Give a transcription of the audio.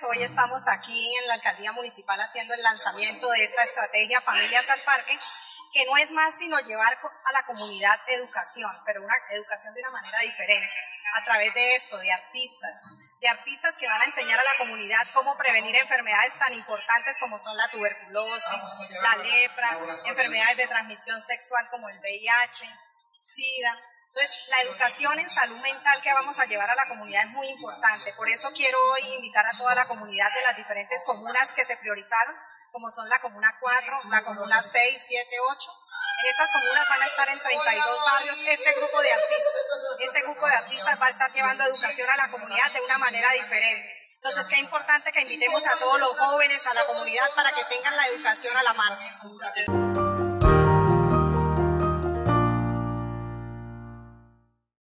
hoy estamos aquí en la alcaldía municipal haciendo el lanzamiento de esta estrategia Familias al Parque, que no es más sino llevar a la comunidad educación, pero una educación de una manera diferente, a través de esto, de artistas, de artistas que van a enseñar a la comunidad cómo prevenir enfermedades tan importantes como son la tuberculosis, la lepra, enfermedades de transmisión sexual como el VIH, SIDA, entonces, la educación en salud mental que vamos a llevar a la comunidad es muy importante. Por eso quiero hoy invitar a toda la comunidad de las diferentes comunas que se priorizaron, como son la comuna 4, la comuna 6, 7, 8. En estas comunas van a estar en 32 barrios este grupo de artistas. Este grupo de artistas va a estar llevando educación a la comunidad de una manera diferente. Entonces, qué importante que invitemos a todos los jóvenes, a la comunidad, para que tengan la educación a la mano.